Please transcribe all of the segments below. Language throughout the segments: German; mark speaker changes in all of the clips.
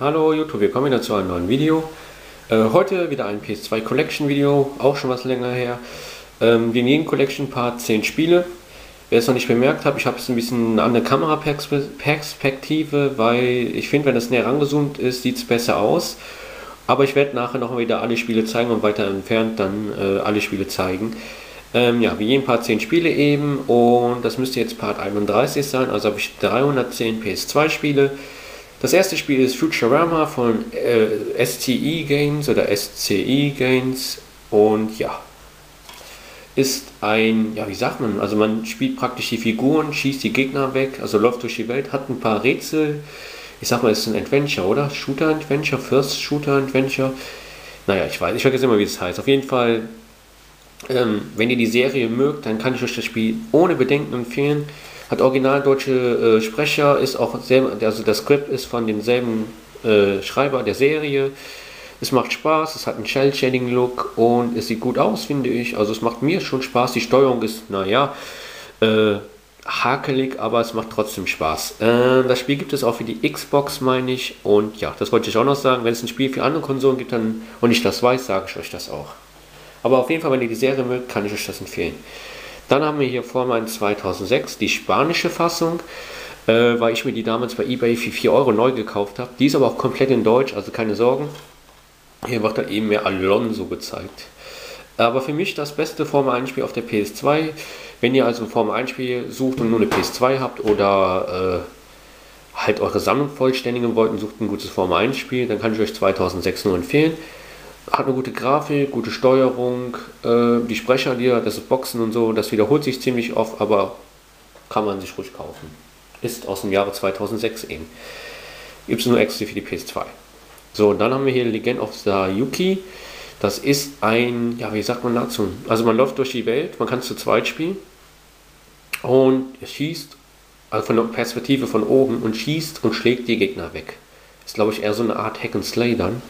Speaker 1: Hallo YouTube, willkommen wieder zu einem neuen Video. Äh, heute wieder ein PS2 Collection Video, auch schon was länger her. Ähm, wir nehmen Collection Part 10 Spiele. Wer es noch nicht bemerkt hat, ich habe jetzt ein bisschen eine andere Kameraperspektive, weil ich finde, wenn das näher rangezoomt ist, sieht es besser aus. Aber ich werde nachher noch wieder alle Spiele zeigen und weiter entfernt dann äh, alle Spiele zeigen. Ähm, ja, wir gehen Part 10 Spiele eben und das müsste jetzt Part 31 sein, also habe ich 310 PS2 Spiele. Das erste Spiel ist Futurama von äh, STE Games oder SCE Games und ja, ist ein, ja wie sagt man, also man spielt praktisch die Figuren, schießt die Gegner weg, also läuft durch die Welt, hat ein paar Rätsel. Ich sag mal, es ist ein Adventure, oder? Shooter-Adventure, First-Shooter-Adventure. Naja, ich weiß, ich vergesse immer, wie es heißt. Auf jeden Fall ähm, wenn ihr die Serie mögt, dann kann ich euch das Spiel ohne Bedenken empfehlen. Hat original äh, Sprecher, ist auch selber, also das Skript ist von demselben äh, Schreiber der Serie. Es macht Spaß, es hat einen Shell-Shading-Look und es sieht gut aus, finde ich. Also es macht mir schon Spaß. Die Steuerung ist, naja, äh, hakelig, aber es macht trotzdem Spaß. Äh, das Spiel gibt es auch für die Xbox, meine ich. Und ja, das wollte ich auch noch sagen. Wenn es ein Spiel für andere Konsolen gibt dann, und ich das weiß, sage ich euch das auch. Aber auf jeden Fall, wenn ihr die Serie mögt, kann ich euch das empfehlen. Dann haben wir hier vor meinen 2006 die spanische Fassung, äh, weil ich mir die damals bei eBay für 4 Euro neu gekauft habe. Die ist aber auch komplett in Deutsch, also keine Sorgen. Hier wird dann eben mehr Alonso gezeigt. Aber für mich das beste Formel 1 Spiel auf der PS2. Wenn ihr also ein Formel 1 Spiel sucht und nur eine PS2 habt oder äh, halt eure Sammlung vollständigen wollt und sucht ein gutes Formel 1 Spiel, dann kann ich euch 2006 nur empfehlen hat eine gute Grafik, gute Steuerung, äh, die Sprecher, die das Boxen und so, das wiederholt sich ziemlich oft, aber kann man sich ruhig kaufen. Ist aus dem Jahre 2006 eben. Gibt es nur extra für die PS2. So, und dann haben wir hier Legend of the Yuki. Das ist ein, ja, wie sagt man dazu? Also man läuft durch die Welt, man kann zu zweit spielen und schießt, also von der Perspektive von oben und schießt und schlägt die Gegner weg. Ist glaube ich eher so eine Art Hack and Slay dann.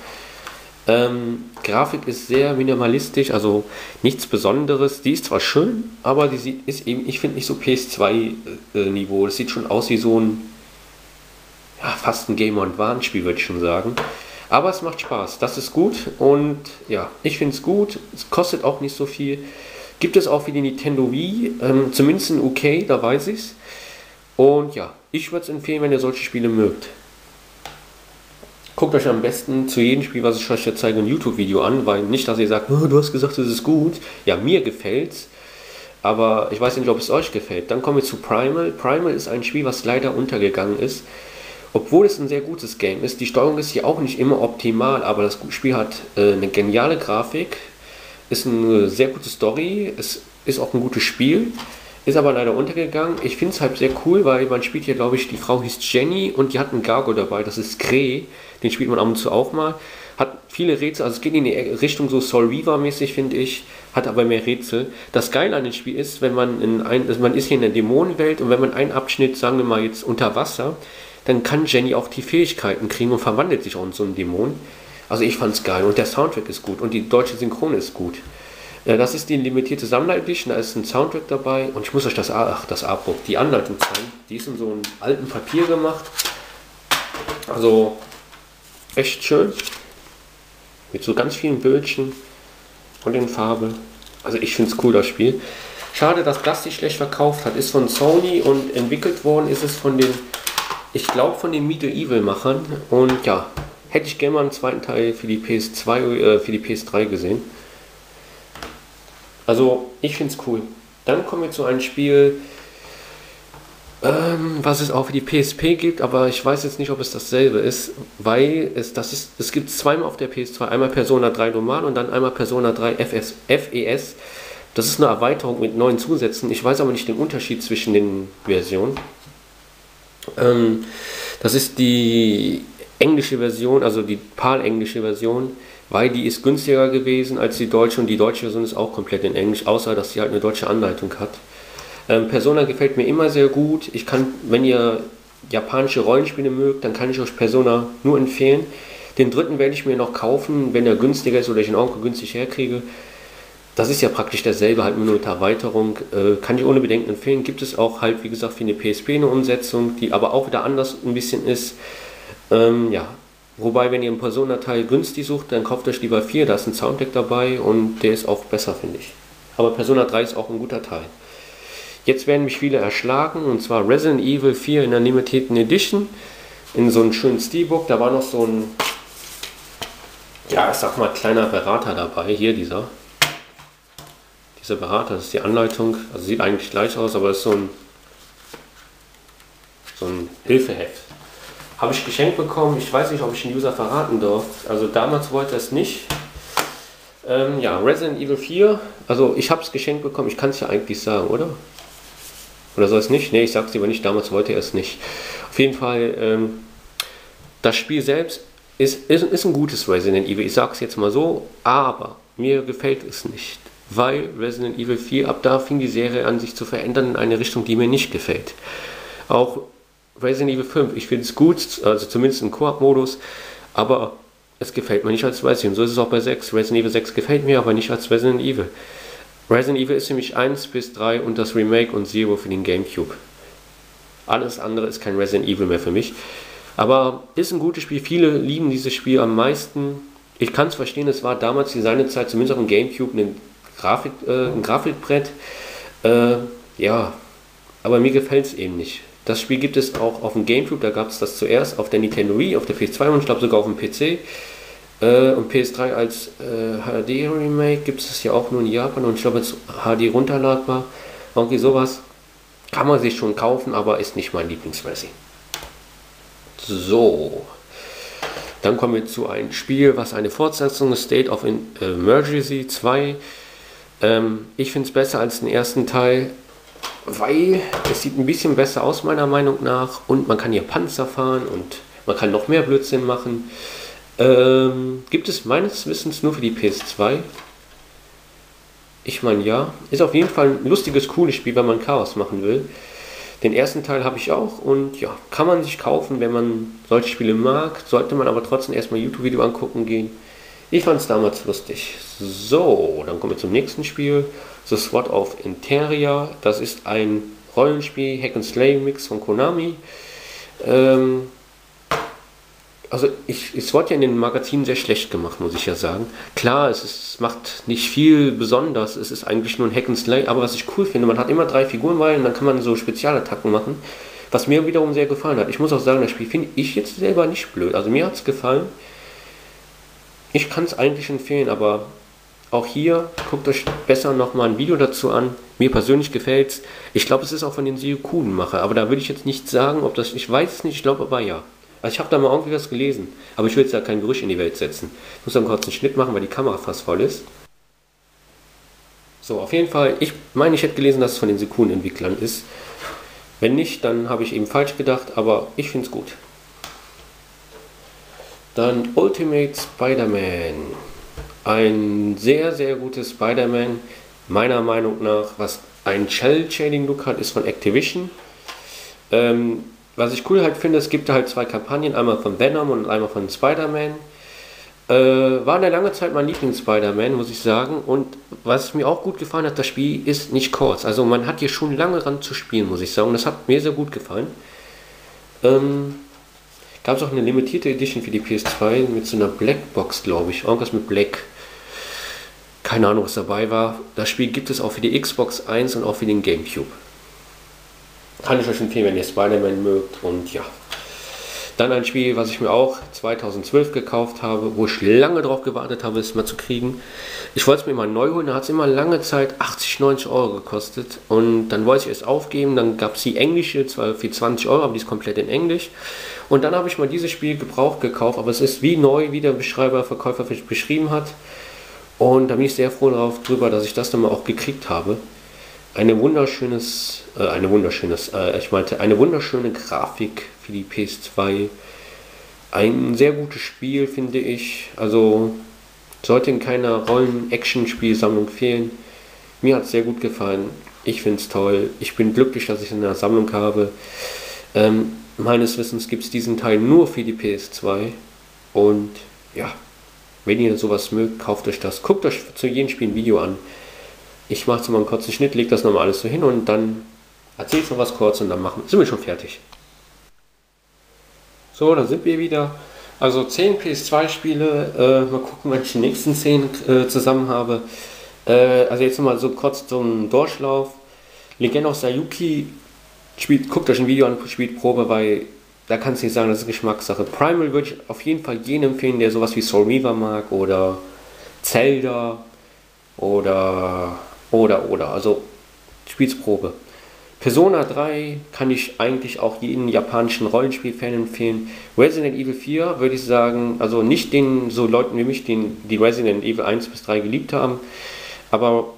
Speaker 1: Ähm, Grafik ist sehr minimalistisch, also nichts Besonderes. Die ist zwar schön, aber die sieht, ist eben, ich finde nicht so PS2-Niveau. Äh, das sieht schon aus wie so ein, ja, fast ein Game Advance-Spiel, würde ich schon sagen. Aber es macht Spaß, das ist gut und ja, ich finde es gut. Es kostet auch nicht so viel. Gibt es auch für die Nintendo Wii, ähm, zumindest in UK, da weiß ich es. Und ja, ich würde es empfehlen, wenn ihr solche Spiele mögt. Guckt euch am besten zu jedem Spiel, was ich euch jetzt zeige, ein YouTube-Video an, weil nicht, dass ihr sagt, oh, du hast gesagt, es ist gut. Ja, mir gefällt's, aber ich weiß nicht, ob es euch gefällt. Dann kommen wir zu Primal. Primal ist ein Spiel, was leider untergegangen ist. Obwohl es ein sehr gutes Game ist. Die Steuerung ist hier auch nicht immer optimal, aber das Spiel hat äh, eine geniale Grafik, ist eine sehr gute Story, es ist auch ein gutes Spiel. Ist aber leider untergegangen. Ich finde es halt sehr cool, weil man spielt hier, glaube ich, die Frau hieß Jenny und die hat einen Gargo dabei. Das ist Kree. Den spielt man ab und zu auch mal. Hat viele Rätsel, also es geht in die Richtung so Soul Reaver mäßig, finde ich. Hat aber mehr Rätsel. Das Geile an dem Spiel ist, wenn man in ein, also man ist hier in der Dämonenwelt und wenn man einen Abschnitt, sagen wir mal jetzt unter Wasser, dann kann Jenny auch die Fähigkeiten kriegen und verwandelt sich auch in so einen Dämon. Also ich fand es geil und der Soundtrack ist gut und die deutsche Synchrone ist gut. Ja, das ist die limitierte Sammler Edition, da ist ein Soundtrack dabei und ich muss euch das, ach, das Artbook, die Anleitung zeigen. Die ist in so einem alten Papier gemacht. Also echt schön. Mit so ganz vielen Bildchen und in Farbe. Also ich finde es cool, das Spiel. Schade, dass das sich schlecht verkauft hat. Ist von Sony und entwickelt worden ist es von den, ich glaube von den Medieval-Machern. Und ja, hätte ich gerne mal einen zweiten Teil für die PS2, äh, für die PS3 gesehen. Also ich finde es cool. Dann kommen wir zu einem Spiel, ähm, was es auch für die PSP gibt, aber ich weiß jetzt nicht, ob es dasselbe ist, weil es das ist, es gibt zweimal auf der PS2, einmal Persona 3 normal und dann einmal Persona 3 FS, FES. Das ist eine Erweiterung mit neuen Zusätzen. Ich weiß aber nicht den Unterschied zwischen den Versionen. Ähm, das ist die englische Version, also die PAL-englische Version weil die ist günstiger gewesen als die deutsche und die deutsche Version ist auch komplett in Englisch, außer dass sie halt eine deutsche Anleitung hat. Ähm, Persona gefällt mir immer sehr gut. Ich kann, wenn ihr japanische Rollenspiele mögt, dann kann ich euch Persona nur empfehlen. Den dritten werde ich mir noch kaufen, wenn er günstiger ist oder ich ihn auch günstig herkriege. Das ist ja praktisch derselbe, halt nur mit Erweiterung. Äh, kann ich ohne Bedenken empfehlen. Gibt es auch halt, wie gesagt, für eine PSP eine Umsetzung, die aber auch wieder anders ein bisschen ist. Ähm, ja, Wobei, wenn ihr einen Persona-Teil günstig sucht, dann kauft euch lieber 4, da ist ein Sounddeck dabei und der ist auch besser, finde ich. Aber Persona 3 ist auch ein guter Teil. Jetzt werden mich viele erschlagen, und zwar Resident Evil 4 in der Limited Edition, in so einem schönen Steelbook. Da war noch so ein, ja, ich sag mal, kleiner Berater dabei. Hier dieser. Dieser Berater, das ist die Anleitung. Also sieht eigentlich gleich aus, aber ist so ein, so ein Hilfeheft. Habe ich geschenkt bekommen. Ich weiß nicht, ob ich den User verraten darf. Also damals wollte er es nicht. Ähm, ja, Resident Evil 4. Also ich habe es geschenkt bekommen. Ich kann es ja eigentlich sagen, oder? Oder soll es nicht? Ne, ich sag's lieber nicht. Damals wollte er es nicht. Auf jeden Fall, ähm, das Spiel selbst ist, ist, ist ein gutes Resident Evil. Ich sag's jetzt mal so. Aber mir gefällt es nicht. Weil Resident Evil 4, ab da fing die Serie an, sich zu verändern in eine Richtung, die mir nicht gefällt. Auch Resident Evil 5, ich finde es gut, also zumindest im Koop-Modus, aber es gefällt mir nicht als Resident. Und so ist es auch bei 6. Resident Evil 6 gefällt mir, aber nicht als Resident Evil. Resident Evil ist mich 1 bis 3 und das Remake und Zero für den Gamecube. Alles andere ist kein Resident Evil mehr für mich. Aber ist ein gutes Spiel. Viele lieben dieses Spiel am meisten. Ich kann es verstehen, es war damals die seine Zeit, zumindest auf dem Gamecube, ein, Grafik, äh, ein Grafikbrett. Äh, ja, aber mir gefällt es eben nicht. Das Spiel gibt es auch auf dem Gamecube, da gab es das zuerst auf der Nintendo Wii, auf der PS2 und ich glaube sogar auf dem PC. Äh, und PS3 als äh, HD-Remake gibt es ja auch nur in Japan und ich glaube jetzt HD runterladbar. Irgendwie sowas kann man sich schon kaufen, aber ist nicht mein Lieblingsresi. So. Dann kommen wir zu einem Spiel, was eine Fortsetzung ist, State of Emergency 2. Ähm, ich finde es besser als den ersten Teil weil es sieht ein bisschen besser aus meiner Meinung nach und man kann hier Panzer fahren und man kann noch mehr Blödsinn machen. Ähm, gibt es meines Wissens nur für die PS2? Ich meine ja. Ist auf jeden Fall ein lustiges, cooles Spiel, wenn man Chaos machen will. Den ersten Teil habe ich auch und ja, kann man sich kaufen, wenn man solche Spiele mag. Sollte man aber trotzdem erstmal YouTube-Video angucken gehen. Ich fand es damals lustig. So, dann kommen wir zum nächsten Spiel. The SWAT of Interia. Das ist ein Rollenspiel, Hack and Slay Mix von Konami. Ähm, also ich, es wurde ja in den Magazinen sehr schlecht gemacht, muss ich ja sagen. Klar, es, ist, es macht nicht viel besonders, es ist eigentlich nur ein Hack and Slay, aber was ich cool finde, man hat immer drei Figuren und dann kann man so Spezialattacken machen, was mir wiederum sehr gefallen hat. Ich muss auch sagen, das Spiel finde ich jetzt selber nicht blöd. Also mir hat es gefallen. Ich kann es eigentlich empfehlen, aber auch hier guckt euch besser nochmal ein Video dazu an. Mir persönlich gefällt es. Ich glaube, es ist auch von den Siokuden-Macher, aber da würde ich jetzt nicht sagen, ob das, ich weiß es nicht, ich glaube aber ja. Also ich habe da mal irgendwie was gelesen, aber ich will jetzt da kein Gerücht in die Welt setzen. Ich muss dann kurz einen Schnitt machen, weil die Kamera fast voll ist. So, auf jeden Fall, ich meine, ich hätte gelesen, dass es von den Sekuden-Entwicklern ist. Wenn nicht, dann habe ich eben falsch gedacht, aber ich finde es gut. Dann Ultimate Spider-Man ein sehr, sehr gutes Spider-Man, meiner Meinung nach, was einen Shell-Shading-Look hat, ist von Activision. Ähm, was ich cool halt finde, es gibt halt zwei Kampagnen, einmal von Venom und einmal von Spider-Man. Äh, war eine lange Zeit mein Lieblings-Spider-Man, muss ich sagen. Und was mir auch gut gefallen hat, das Spiel ist nicht kurz. Also man hat hier schon lange ran zu spielen, muss ich sagen. Das hat mir sehr gut gefallen. Ähm, Gab es auch eine limitierte Edition für die PS2 mit so einer Blackbox, glaube ich. Irgendwas mit Black keine Ahnung, was dabei war. Das Spiel gibt es auch für die Xbox 1 und auch für den GameCube. Kann ich euch empfehlen, wenn ihr Spider-Man mögt. Und ja. Dann ein Spiel, was ich mir auch 2012 gekauft habe, wo ich lange darauf gewartet habe, es mal zu kriegen. Ich wollte es mir mal neu holen, da hat es immer lange Zeit 80, 90 Euro gekostet. Und dann wollte ich es aufgeben, dann gab es die englische, zwar für 20 Euro, aber die ist komplett in Englisch. Und dann habe ich mal dieses Spiel gebraucht gekauft, aber es ist wie neu, wie der Beschreiber, Verkäufer beschrieben hat. Und da bin ich sehr froh darauf, drüber, dass ich das dann mal auch gekriegt habe. Eine wunderschönes, äh, eine wunderschönes, äh, ich meinte, eine wunderschöne Grafik für die PS2. Ein sehr gutes Spiel, finde ich. Also sollte in keiner Rollen-Action-Spielsammlung fehlen. Mir hat es sehr gut gefallen. Ich finde es toll. Ich bin glücklich, dass ich es in der Sammlung habe. Ähm, meines Wissens gibt es diesen Teil nur für die PS2. Und ja, wenn ihr sowas mögt, kauft euch das. Guckt euch zu jedem Spiel ein Video an. Ich mache jetzt mal einen kurzen Schnitt, lege das nochmal alles so hin und dann erzähle ich noch was kurz und dann machen, sind wir schon fertig. So, da sind wir wieder. Also 10 PS2-Spiele, äh, mal gucken, wann ich die nächsten 10 äh, zusammen habe. Äh, also jetzt nochmal so kurz zum Durchlauf. Legend of Sayuki, spielt, guckt euch ein Video an, spielt Probe, weil da kannst du nicht sagen, das ist Geschmackssache. Primal würde ich auf jeden Fall jeden empfehlen, der sowas wie Soul Reaver mag oder Zelda oder oder oder. Also Spielsprobe. Persona 3 kann ich eigentlich auch jeden japanischen Rollenspielfan empfehlen. Resident Evil 4 würde ich sagen, also nicht den so Leuten wie mich, den, die Resident Evil 1 bis 3 geliebt haben, aber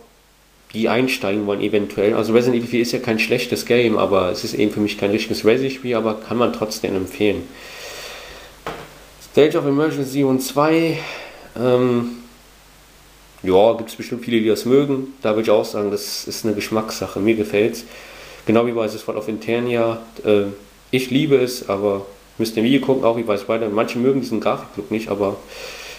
Speaker 1: die einsteigen wollen eventuell. Also Resident Evil 4 ist ja kein schlechtes Game, aber es ist eben für mich kein richtiges Resident-Spiel, aber kann man trotzdem empfehlen. Stage of Emergency und 2, ähm, ja, gibt es bestimmt viele, die das mögen. Da würde ich auch sagen, das ist eine Geschmackssache. Mir gefällt es. Genau wie bei Sword of Internia. Äh, ich liebe es, aber müsst ihr Video gucken, auch ich weiß weiter. Manche mögen diesen Grafiklook nicht, aber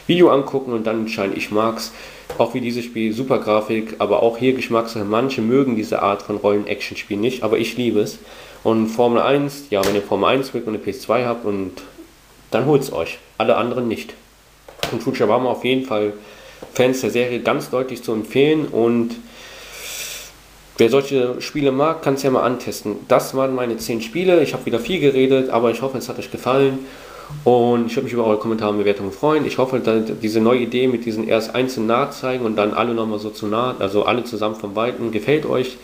Speaker 1: Video angucken und dann entscheiden, ich mag's. Auch wie dieses Spiel, super Grafik, aber auch hier Geschmackssache. Manche mögen diese Art von Rollen-Action-Spiel nicht, aber ich liebe es. Und Formel 1, ja, wenn ihr Formel 1 mögt und eine PS2 habt, und dann holt's euch. Alle anderen nicht. Und Futurama auf jeden Fall Fans der Serie ganz deutlich zu empfehlen und Wer solche Spiele mag, kann es ja mal antesten. Das waren meine 10 Spiele. Ich habe wieder viel geredet, aber ich hoffe, es hat euch gefallen. Und ich würde mich über eure Kommentare und Bewertungen freuen. Ich hoffe, diese neue Idee mit diesen erst einzeln nah zeigen und dann alle nochmal so zu nah, also alle zusammen vom Weiten, gefällt euch.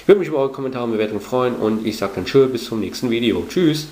Speaker 1: Ich würde mich über eure Kommentare und Bewertungen freuen und ich sage dann tschö, bis zum nächsten Video. Tschüss!